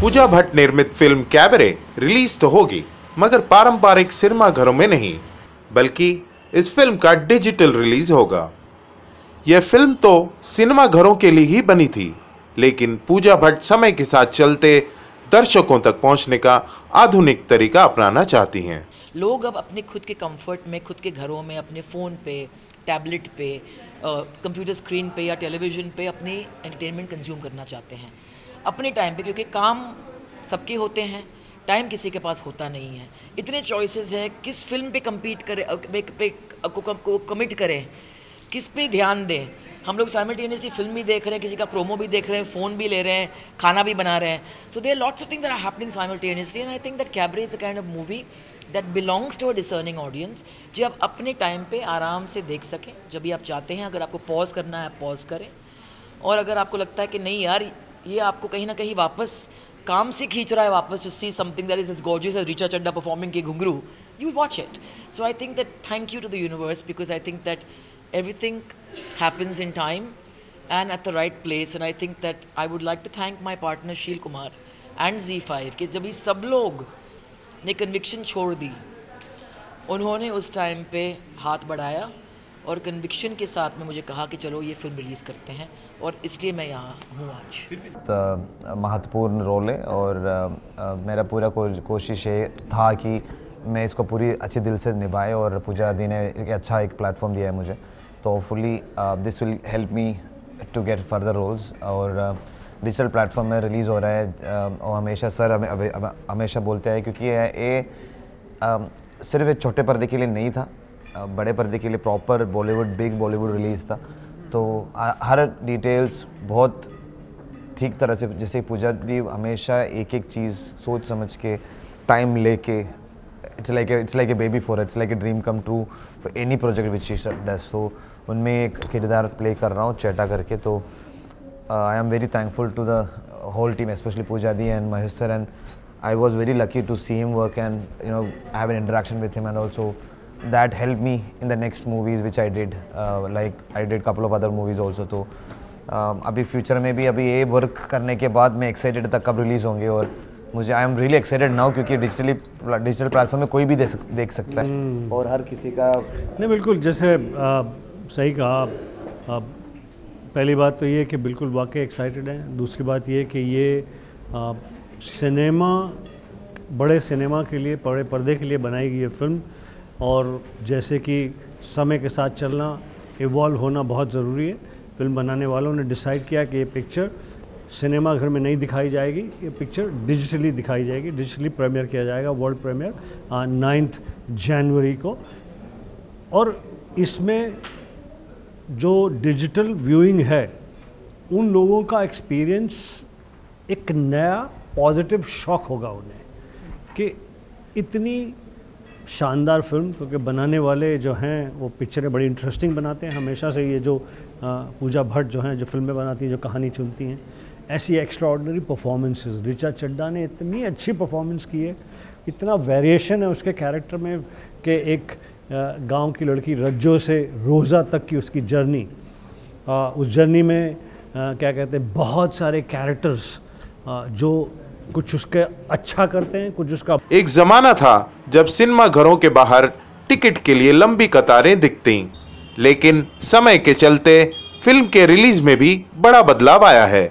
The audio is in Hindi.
पूजा भट्ट निर्मित फ़िल्म कैबरे रिलीज़ तो होगी, मगर पारंपरिक सिनेमा घरों में नहीं, बल्कि इस फ़िल्म का डिजिटल रिलीज़ होगा। यह फ़िल्म तो सिनेमा घरों के लिए ही बनी थी, लेकिन पूजा भट्ट समय के साथ चलते दर्शकों तक पहुँचने का आधुनिक तरीका अपनाना चाहती हैं। लोग अब अपने खुद के कंफर्ट में, खुद के घरों में, अपने फ़ोन पे टैबलेट पे कंप्यूटर स्क्रीन पे या टेलीविज़न पे अपनी एंटरटेनमेंट कंज्यूम करना चाहते हैं। अपने टाइम पे क्योंकि काम सबके होते हैं टाइम किसी के पास होता नहीं है। इतने चॉइसेस हैं किस फ़िल्म पे कम्पीट करें पे, पे, को को, को कमिट करें किस पे ध्यान दें। हम लोग साइमल्टेनियसली फ़िल्म भी देख रहे हैं किसी का प्रोमो भी देख रहे हैं फ़ोन भी ले रहे हैं खाना भी बना रहे हैं। So there lots of things are happening simultaneously and I think that Cabaret is a kind of movie that belongs to a discerning audience जो आप अपने टाइम पे आराम से देख सकें जब भी आप चाहते हैं अगर आपको पॉज करना है पॉज करें। और अगर आपको लगता है कि नहीं यार ये आपको कहीं ना कहीं वापस काम से खींच रहा है, वापस to see something that is is gorgeous as Richa Chadda performing के घुंगरू you watch it so I think that thank you to the universe because I think that everything happens in time and at the right place and I think that I would like to thank my partner Sheel Kumar and Z5 कि जब ये सब लोग ने कन्विक्शन छोड़ दी, उन्होंने उस टाइम पे हाथ बढ़ाया। और कन्विक्शन के साथ में मुझे कहा कि चलो ये फ़िल्म रिलीज़ करते हैं और इसलिए मैं यहाँ हूँ आज। तो महत्वपूर्ण रोल है और मेरा पूरा को, कोशिश ये था कि मैं इसको पूरी अच्छे दिल से निभाए और पूजा दी ने एक अच्छा एक प्लेटफॉर्म दिया है मुझे। तो fully this will help me to get further roles और डिजिटल प्लेटफॉर्म में रिलीज़ हो रहा है और हमेशा सर हमें हमेशा बोलते हैं क्योंकि ये सिर्फ़ एक छोटे पर्दे के लिए नहीं था। बड़े पर्दे के लिए proper Bollywood big Bollywood release था। तो हर डिटेल्स बहुत ठीक तरह से, जैसे पूजा दी, हमेशा एक एक चीज़ सोच समझ के टाइम लेके it's like it's like a baby for it's like a dream come true for any project which does so उनमें एक किरदार प्ले कर रहा हूँ, चेटा करके तो I am very thankful to the whole team specially Pooja di and Mahesh sir and I was very lucky to see him work and, you know, have an interaction with him and also that helped me in the next movies which I did uh, like I did couple of other movies also तो uh, अभी फ्यूचर में भी अभी ये वर्क करने के बाद मैं एक्साइटेड तक कब रिलीज़ होंगे और मुझे I am really excited now क्योंकि डिजिटली डिजिटल प्लेटफॉर्म में कोई भी देख देख सकता है hmm. और हर किसी का नहीं बिल्कुल जैसे आ, सही कहा पहली बात तो ये कि बिल्कुल वाकई एक्साइटेड हैं दूसरी बात ये कि ये आ, सिनेमा बड़े सिनेमा के लिए बड़े पर्दे के लिए बनाई गई है फ़िल्म और जैसे कि समय के साथ चलना इवॉल्व होना बहुत ज़रूरी है। फ़िल्म बनाने वालों ने डिसाइड किया कि ये पिक्चर सिनेमा घर में नहीं दिखाई जाएगी, ये पिक्चर डिजिटली दिखाई जाएगी। डिजिटली प्रीमियर किया जाएगा वर्ल्ड प्रीमियर नाइन्थ जनवरी को। और इसमें जो डिजिटल व्यूइंग है, उन लोगों का एक्सपीरियंस एक नया पॉजिटिव शॉक होगा उन्हें कि इतनी शानदार फ़िल्म, क्योंकि बनाने वाले जो हैं, वो पिक्चरें बड़ी इंटरेस्टिंग बनाते हैं। हमेशा से ये जो पूजा भट्ट जो हैं, जो फ़िल्में बनाती हैं, जो कहानी चुनती हैं, ऐसी extraordinary performances Richa Chadda ने इतनी अच्छी परफॉर्मेंस की है, इतना वेरिएशन है उसके कैरेक्टर में कि एक गाँव की लड़की रज्जो से रोज़ा तक की उसकी जर्नी उस जर्नी में क्या कहते हैं, बहुत सारे कैरेक्टर्स जो कुछ उसके अच्छा करते हैं, कुछ उसका एक ज़माना था जब सिनेमा घरों के बाहर टिकट के लिए लंबी कतारें दिखती, लेकिन समय के चलते फ़िल्म के रिलीज़ में भी बड़ा बदलाव आया है।